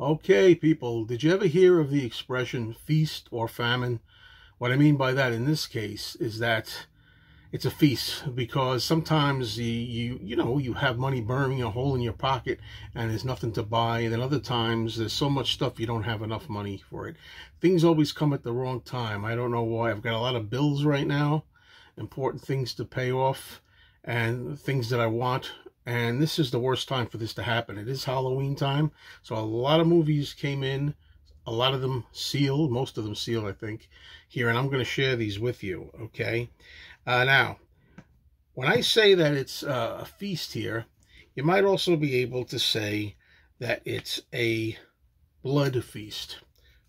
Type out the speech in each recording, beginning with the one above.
Okay, people, did you ever hear of the expression feast or famine? What I mean by that in this case is that it's a feast because sometimes you, you, you know, you have money burning a hole in your pocket and there's nothing to buy. And then other times there's so much stuff you don't have enough money for it. Things always come at the wrong time. I don't know why. I've got a lot of bills right now, important things to pay off and things that I want and this is the worst time for this to happen. It is Halloween time, so a lot of movies came in, a lot of them sealed, most of them sealed, I think, here, and I'm going to share these with you, okay? Uh, now, when I say that it's uh, a feast here, you might also be able to say that it's a blood feast.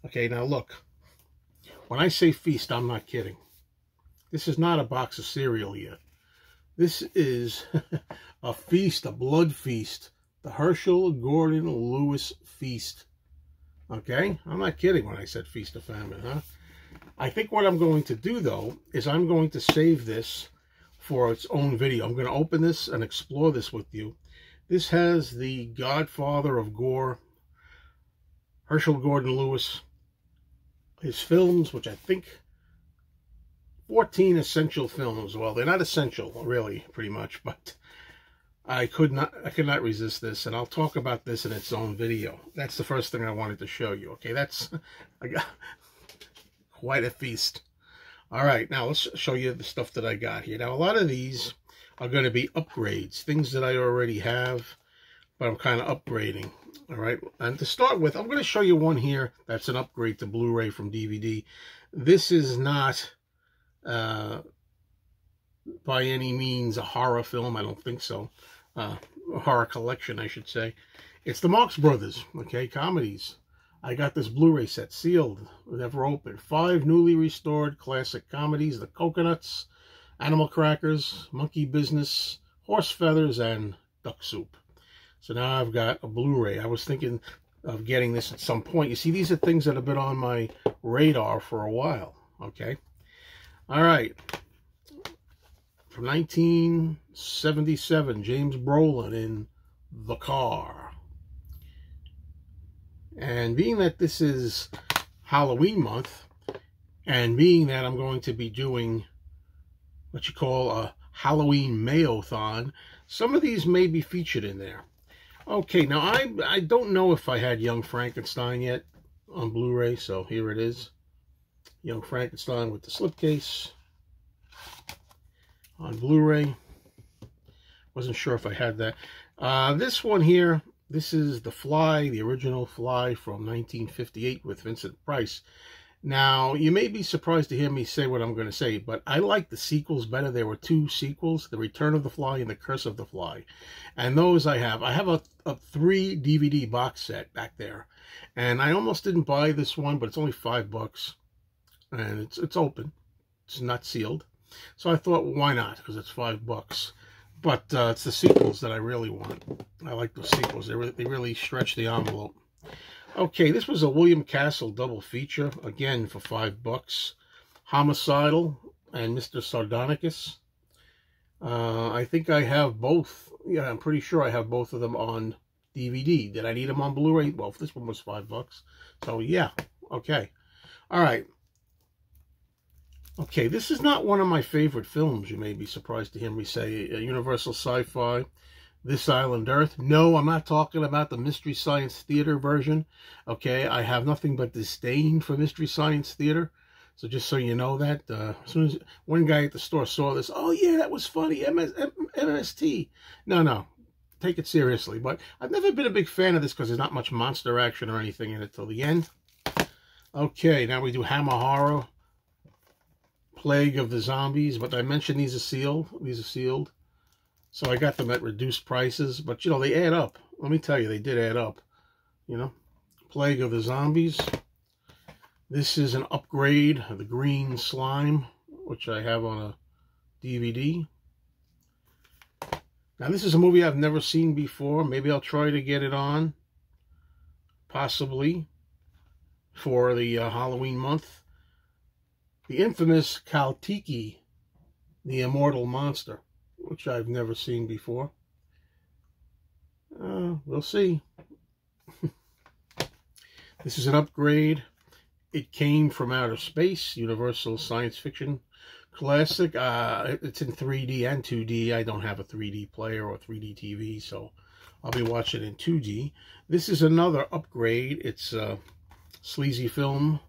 Okay, now look, when I say feast, I'm not kidding. This is not a box of cereal yet. This is a feast, a blood feast. The Herschell Gordon Lewis feast. Okay? I'm not kidding when I said feast of famine, huh? I think what I'm going to do, though, is I'm going to save this for its own video. I'm going to open this and explore this with you. This has the godfather of gore, Herschell Gordon Lewis, his films, which I think 14 essential films. Well, they're not essential, really, pretty much, but I could not I could not resist this, and I'll talk about this in its own video. That's the first thing I wanted to show you. Okay, that's I got quite a feast. All right, now let's show you the stuff that I got here. Now, a lot of these are going to be upgrades, things that I already have, but I'm kind of upgrading. All right, and to start with, I'm going to show you one here that's an upgrade to Blu-ray from DVD. This is not uh, by any means a horror film. I don't think so. Uh, horror collection, I should say. It's the Marx Brothers, okay, comedies. I got this Blu-ray set, sealed, never opened. Five newly restored classic comedies, The Cocoanuts, Animal Crackers, Monkey Business, Horse Feathers, and Duck Soup. So now I've got a Blu-ray. I was thinking of getting this at some point. You see, these are things that have been on my radar for a while, okay? All right. From 1977, James Brolin in The Car. And being that this is Halloween month, and being that I'm going to be doing what you call a Halloween Mayothon, some of these may be featured in there. Okay, now I I don't know if I had Young Frankenstein yet on Blu-ray, so here it is. Young Frankenstein with the slipcase on Blu-ray. Wasn't sure if I had that. Uh, this one here, this is The Fly, the original Fly from 1958 with Vincent Price. Now, you may be surprised to hear me say what I'm going to say, but I like the sequels better. There were two sequels, The Return of the Fly and The Curse of the Fly. And those I have. I have a, a three DVD box set back there. And I almost didn't buy this one, but it's only five bucks and it's it's open. It's not sealed. So I thought, why not? Because it's five bucks. But uh, it's the sequels that I really want. I like the sequels. They really, they really stretch the envelope. Okay, this was a William Castle double feature. Again, for five bucks. Homicidal and Mr. Sardonicus. Uh, I think I have both. Yeah, I'm pretty sure I have both of them on DVD. Did I need them on Blu-ray? Well, this one was five bucks. So, yeah. Okay. All right. Okay, this is not one of my favorite films, you may be surprised to hear me say. Uh, Universal Sci-Fi, This Island Earth. No, I'm not talking about the Mystery Science Theater version. Okay, I have nothing but disdain for Mystery Science Theater. So just so you know that, uh, as soon as one guy at the store saw this, oh yeah, that was funny, MS, MST. No, no, take it seriously. But I've never been a big fan of this because there's not much monster action or anything in it till the end. Okay, now we do Hammer Horror. Plague of the Zombies, but I mentioned these are sealed. These are sealed. So I got them at reduced prices, but you know, they add up. Let me tell you, they did add up. You know, Plague of the Zombies. This is an upgrade of the Green Slime, which I have on a DVD. Now, this is a movie I've never seen before. Maybe I'll try to get it on, possibly, for the uh, Halloween month the infamous Caltiki, the immortal monster, which I've never seen before. Uh, we'll see. This is an upgrade. It came from outer space, Universal Science Fiction Classic. Uh, it's in 3D and 2D. I don't have a 3D player or 3D TV, so I'll be watching in 2D. This is another upgrade. It's a sleazy film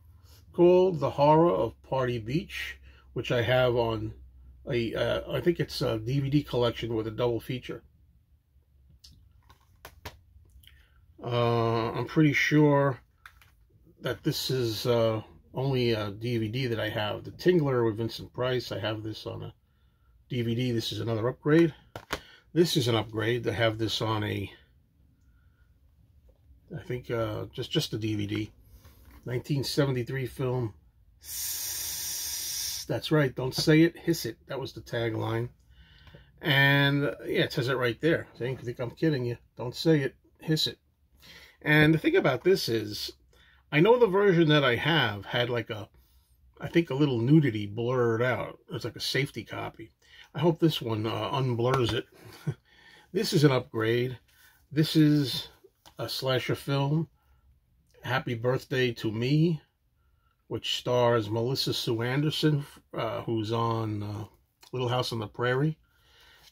called The Horror of Party Beach, which I have on a, uh, I think it's a DVD collection with a double feature. Uh, I'm pretty sure that this is uh, only a DVD that I have. The Tingler with Vincent Price, I have this on a DVD. This is another upgrade. This is an upgrade to have this on a, I think, uh, just, just a DVD. 1973 film. That's right. Don't say it, hiss it. That was the tagline. And, yeah, it says it right there. So you think I'm kidding you. Don't say it, hiss it. And the thing about this is, I know the version that I have had like a, I think a little nudity blurred out. It's like a safety copy. I hope this one uh, unblurs it. this is an upgrade. This is a slasher film, Happy Birthday to Me, which stars Melissa Sue Anderson, uh, who's on uh, Little House on the Prairie.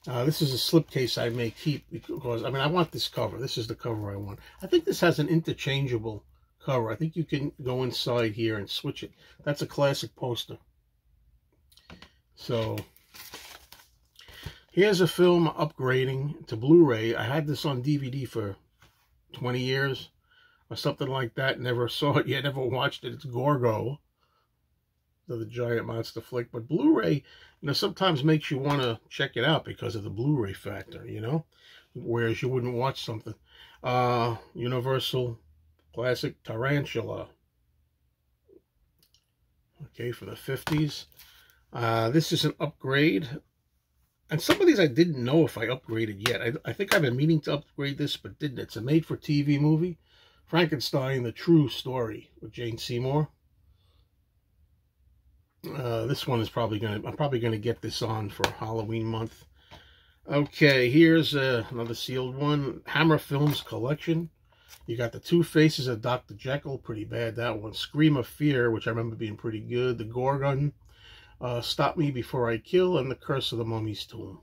Uh, this is a slipcase I may keep because, I mean, I want this cover. This is the cover I want. I think this has an interchangeable cover. I think you can go inside here and switch it. That's a classic poster. So, here's a film upgrading to Blu-ray. I had this on DVD for 20 years or something like that. Never saw it yet, never watched it. It's Gorgo, the giant monster flick. But Blu-ray, you know, sometimes makes you want to check it out because of the Blu-ray factor, you know, whereas you wouldn't watch something. Uh, Universal Classic Tarantula. Okay, for the 50s. Uh, this is an upgrade. And some of these I didn't know if I upgraded yet. I, I think I've been meaning to upgrade this, but didn't. It's a made-for-TV movie. Frankenstein, The True Story with Jane Seymour. Uh, this one is probably going to, I'm probably going to get this on for Halloween month. Okay, here's uh, another sealed one. Hammer Films Collection. You got the Two Faces of Dr. Jekyll, pretty bad that one. Scream of Fear, which I remember being pretty good. The Gorgon, uh, Stop Me Before I Kill, and The Curse of the Mummy's Tomb.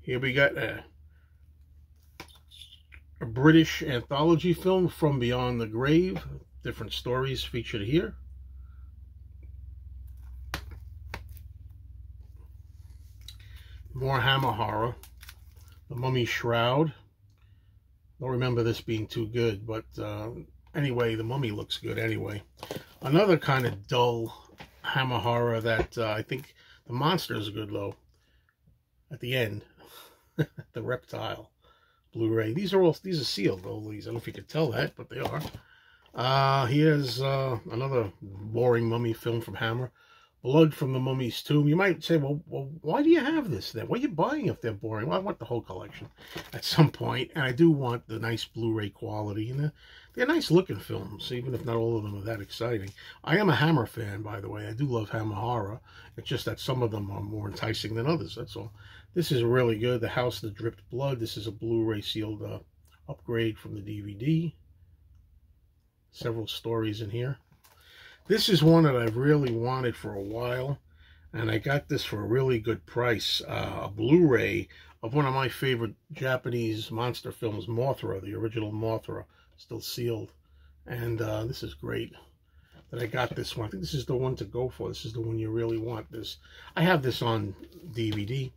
Here we got a, a British anthology film, From Beyond the Grave. Different stories featured here. More Hammer horror. The Mummy Shroud. Don't remember this being too good, but uh, anyway, the Mummy looks good anyway. Another kind of dull Hammer horror that uh, I think the monster is good though. At the end, the reptile Blu-ray. These are all these are sealed all These I don't know if you could tell that, but they are. Uh, here's uh, another boring mummy film from Hammer. Blood from the Mummy's Tomb. You might say, well, well, why do you have this then? What are you buying if they're boring? Well, I want the whole collection at some point, and I do want the nice Blu-ray quality. And they're, they're nice looking films, even if not all of them are that exciting. I am a Hammer fan, by the way. I do love Hammer horror. It's just that some of them are more enticing than others, that's all. This is really good. The House That Dripped Blood. This is a Blu-ray sealed uh, upgrade from the DVD. Several stories in here. This is one that I've really wanted for a while, and I got this for a really good price. Uh, a Blu-ray of one of my favorite Japanese monster films, Mothra, the original Mothra, still sealed. And uh, this is great that I got this one. I think this is the one to go for. This is the one you really want. This I have this on DVD.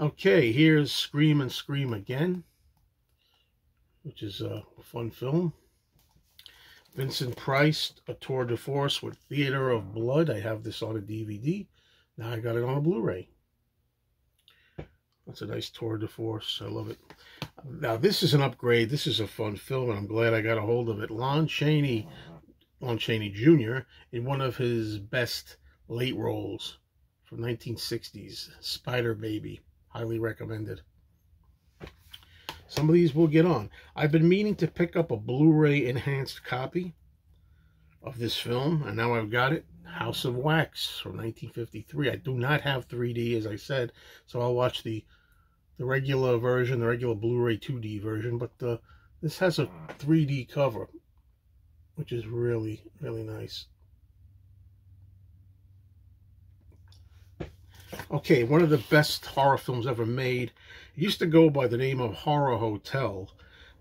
Okay, here's Scream and Scream Again, which is a fun film. Vincent Price, A Tour de Force with Theater of Blood. I have this on a DVD. Now I got it on a Blu-ray. That's a nice tour de force. I love it. Now, this is an upgrade. This is a fun film, and I'm glad I got a hold of it. Lon Chaney, Lon Chaney Jr., in one of his best late roles from 1960s, Spider Baby. Highly recommended. Some of these will get on. I've been meaning to pick up a Blu-ray enhanced copy of this film, and now I've got it. House of Wax from 1953. I do not have 3D, as I said, so I'll watch the the regular version, the regular Blu-ray 2D version, but uh, This has a 3D cover, which is really, really nice. Okay, one of the best horror films ever made. It used to go by the name of Horror Hotel.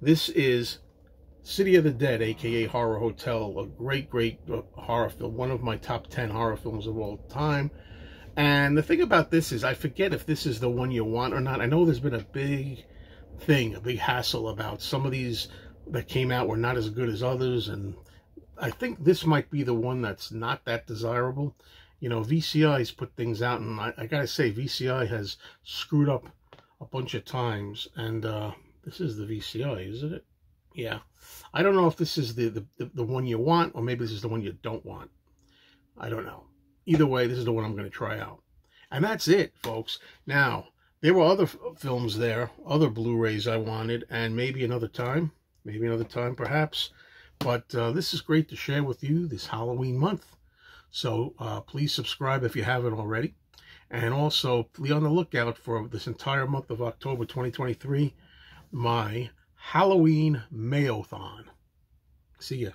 This is City of the Dead, aka Horror Hotel, a great, great uh, horror film, one of my top 10 horror films of all time. And the thing about this is, I forget if this is the one you want or not. I know there's been a big thing, a big hassle about some of these that came out were not as good as others. And I think this might be the one that's not that desirable. You know, VCI's put things out, and I, I gotta say, VCI has screwed up a bunch of times. And uh, this is the VCI, isn't it? Yeah. I don't know if this is the, the, the one you want, or maybe this is the one you don't want. I don't know. Either way, this is the one I'm going to try out. And that's it, folks. Now, there were other films there, other Blu-rays I wanted, and maybe another time, maybe another time perhaps. But uh, this is great to share with you this Halloween month. So uh, please subscribe if you haven't already. And also be on the lookout for this entire month of October 2023, my Halloween Mayothon. See ya.